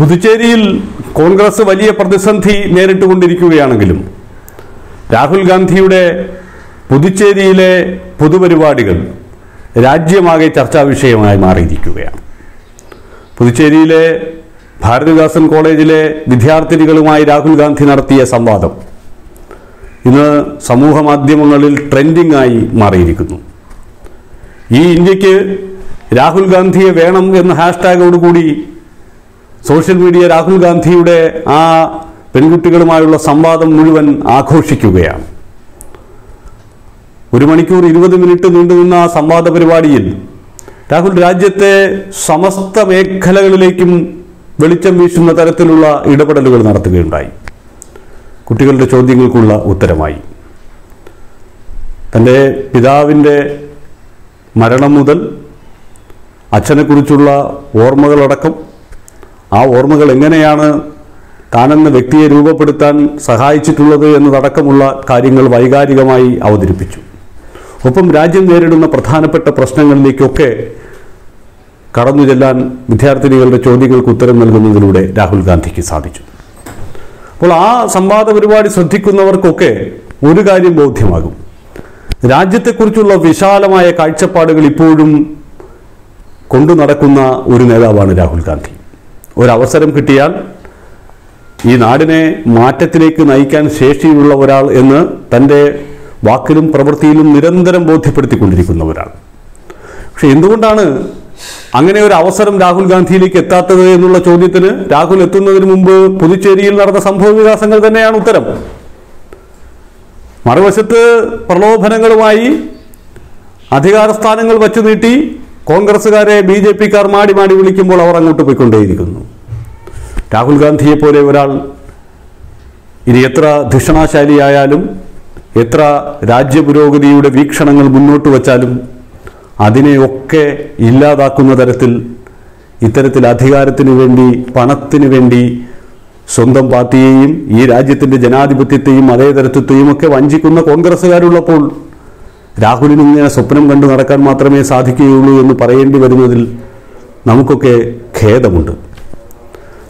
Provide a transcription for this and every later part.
പുതുച്ചേരിയിൽ കോൺഗ്രസ് വലിയ പ്രതിസന്ധി നേരിട്ടുകൊണ്ടിരിക്കുകയാണെങ്കിലും രാഹുൽ ഗാന്ധിയുടെ പുതുച്ചേരിയിലെ പൊതുപരിപാടികൾ രാജ്യമാകെ ചർച്ചാ വിഷയമായി മാറിയിരിക്കുകയാണ്. പുതുച്ചേരിയിലെ ഭാരതിദാസൻ കോളേജിലെ വിദ്യാർത്ഥിനികളുമായി രാഹുൽ ഗാന്ധി നടത്തിയ സംവാദം ഇന്ന് സമൂഹ മാധ്യമങ്ങളിൽ ട്രെൻഡിംഗ് ആയി മാറിയിരിക്കുന്നു. ഈ ഇന്ത്യയ്ക്ക് രാഹുൽ ഗാന്ധിയെ വേണം എന്ന ഹാഷ്ടാഗോടുകൂടി സോഷ്യൽ മീഡിയ രാഹുൽ ഗാന്ധിയുടെ ആ പെൺകുട്ടികളുമായുള്ള സംവാദം മുഴുവൻ ആഘോഷിക്കുകയാണ്. ഒരു മണിക്കൂർ ഇരുപത് മിനിറ്റ് നീണ്ടുനിന്ന ആ സംവാദ പരിപാടിയിൽ രാഹുൽ രാജ്യത്തെ സമസ്ത മേഖലകളിലേക്കും വെളിച്ചം വീശുന്ന തരത്തിലുള്ള ഇടപെടലുകൾ നടത്തുകയുണ്ടായി. കുട്ടികളുടെ ചോദ്യങ്ങൾക്കുള്ള ഉത്തരമായി. തന്റെ പിതാവിന്റെ മരണം മുതൽ അച്ഛനെക്കുറിച്ചുള്ള ഓർമ്മകളടക്കം ആ ഓർമ്മകൾ എങ്ങനെയാണ് താനെന്ന വ്യക്തിയെ രൂപപ്പെടുത്താൻ സഹായിച്ചിട്ടുള്ളത് എന്നതടക്കമുള്ള കാര്യങ്ങൾ വൈകാരികമായി അവതരിപ്പിച്ചു. ഒപ്പം രാജ്യം നേരിടുന്ന പ്രധാനപ്പെട്ട പ്രശ്നങ്ങളിലേക്കൊക്കെ കടന്നു ചെല്ലാൻ വിദ്യാർത്ഥിനികളുടെ ചോദ്യങ്ങൾക്ക് ഉത്തരം നൽകുന്നതിലൂടെ രാഹുൽ ഗാന്ധിക്ക് സാധിച്ചു. അപ്പോൾ ആ സംവാദ പരിപാടി ശ്രദ്ധിക്കുന്നവർക്കൊക്കെ ഒരു കാര്യം ബോധ്യമാകും. രാജ്യത്തെക്കുറിച്ചുള്ള വിശാലമായ കാഴ്ചപ്പാടുകൾ ഇപ്പോഴും കൊണ്ടു നടക്കുന്ന ഒരു നേതാവാണ് രാഹുൽ ഗാന്ധി. ഒരവസരം കിട്ടിയാൽ ഈ നാടിനെ മാറ്റത്തിലേക്ക് നയിക്കാൻ ശേഷിയുള്ള ഒരാൾ എന്ന് തന്റെ വാക്കിലും പ്രവൃത്തിയിലും നിരന്തരം ബോധ്യപ്പെടുത്തിക്കൊണ്ടിരിക്കുന്ന ഒരാൾ പക്ഷെ എന്തുകൊണ്ടാണ് അങ്ങനെ ഒരു അവസരം രാഹുൽ ഗാന്ധിയിലേക്ക് എത്താത്തത് എന്നുള്ള ചോദ്യത്തിന് രാഹുൽ എത്തുന്നതിന് മുമ്പ് പുതുച്ചേരിയിൽ നടന്ന സംഭവ വികാസങ്ങൾ തന്നെയാണ് ഉത്തരം. മറുവശത്ത് പ്രലോഭനങ്ങളുമായി അധികാരസ്ഥാനങ്ങൾ വച്ചു നീട്ടി കോൺഗ്രസ്സുകാരെ ബി ജെ പിക്കാർ മാടി മാടി വിളിക്കുമ്പോൾ അവർ അങ്ങോട്ട് പോയിക്കൊണ്ടേയിരിക്കുന്നു. രാഹുൽ ഗാന്ധിയെ പോലെ ഒരാൾ ഇനി എത്ര ധിഷണാശാലിയായാലും എത്ര രാജ്യപുരോഗതിയുടെ വീക്ഷണങ്ങൾ മുന്നോട്ട് വച്ചാലും അതിനെയൊക്കെ ഇല്ലാതാക്കുന്ന തരത്തിൽ ഇത്തരത്തിൽ അധികാരത്തിന് വേണ്ടി പണത്തിന് വേണ്ടി സ്വന്തം പാർട്ടിയെയും ഈ രാജ്യത്തിന്റെ ജനാധിപത്യത്തെയും അതേ മതേതരത്വത്തെയും ഒക്കെ വഞ്ചിക്കുന്ന കോൺഗ്രസ്സുകാരുള്ളപ്പോൾ രാഹുലിന് ഇങ്ങനെ സ്വപ്നം കണ്ടു നടക്കാൻ മാത്രമേ സാധിക്കുകയുള്ളൂ എന്ന് പറയേണ്ടി വരുന്നതിൽ നമുക്കൊക്കെ ഖേദമുണ്ട്.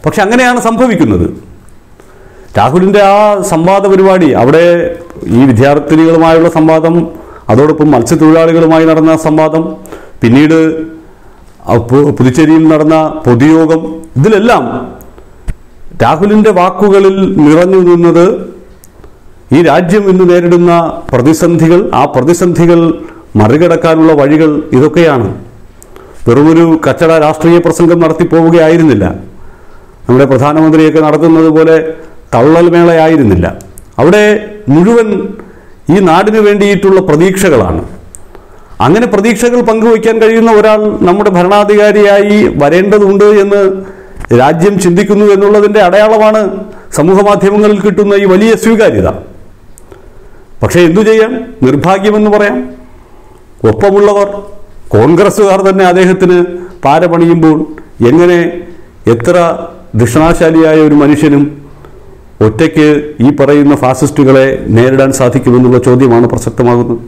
പക്ഷെ അങ്ങനെയാണ് സംഭവിക്കുന്നത്. രാഹുലിന്റെ ആ സംവാദ പരിപാടി അവിടെ ഈ വിദ്യാർത്ഥിനികളുമായുള്ള സംവാദം അതോടൊപ്പം മത്സ്യത്തൊഴിലാളികളുമായി നടന്ന സംവാദം പിന്നീട് പുതുച്ചേരിയിൽ നടന്ന പൊതുയോഗം ഇതിലെല്ലാം രാഹുലിന്റെ വാക്കുകളിൽ നിറഞ്ഞു നിന്നത് ഈ രാജ്യം ഇന്ന് നേരിടുന്ന പ്രതിസന്ധികൾ ആ പ്രതിസന്ധികൾ മറികടക്കാനുള്ള വഴികൾ ഇതൊക്കെയാണ്. വെറുമൊരു കച്ചട രാഷ്ട്രീയ പ്രസംഗം നടത്തി പോവുകയായിരുന്നില്ല നമ്മുടെ പ്രധാനമന്ത്രിയൊക്കെ നടത്തുന്നത് പോലെ തള്ളൽ മേളയായിരുന്നില്ല അവിടെ മുഴുവൻ ഈ നാടിന് വേണ്ടിയിട്ടുള്ള പ്രതീക്ഷകളാണ്. അങ്ങനെ പ്രതീക്ഷകൾ പങ്കുവയ്ക്കാൻ കഴിയുന്ന ഒരാൾ നമ്മുടെ ഭരണാധികാരിയായി വരേണ്ടതുണ്ട് എന്ന് രാജ്യം ചിന്തിക്കുന്നു എന്നുള്ളതിന്റെ അടയാളമാണ് സമൂഹ മാധ്യമങ്ങളിൽ കിട്ടുന്ന ഈ വലിയ സ്വീകാര്യത. പക്ഷേ എന്തു ചെയ്യാം? നിർഭാഗ്യമെന്ന് പറയാം. ഒപ്പമുള്ളവർ കോൺഗ്രസ്സുകാർ തന്നെ അദ്ദേഹത്തിന് പാരപണിയുമ്പോൾ എങ്ങനെ എത്ര ദക്ഷിണാശാലിയായ ഒരു മനുഷ്യനും ഒറ്റയ്ക്ക് ഈ പറയുന്ന ഫാസിസ്റ്റുകളെ നേരിടാൻ സാധിക്കുമെന്നുള്ള ചോദ്യമാണ് പ്രസക്തമാകുന്നത്.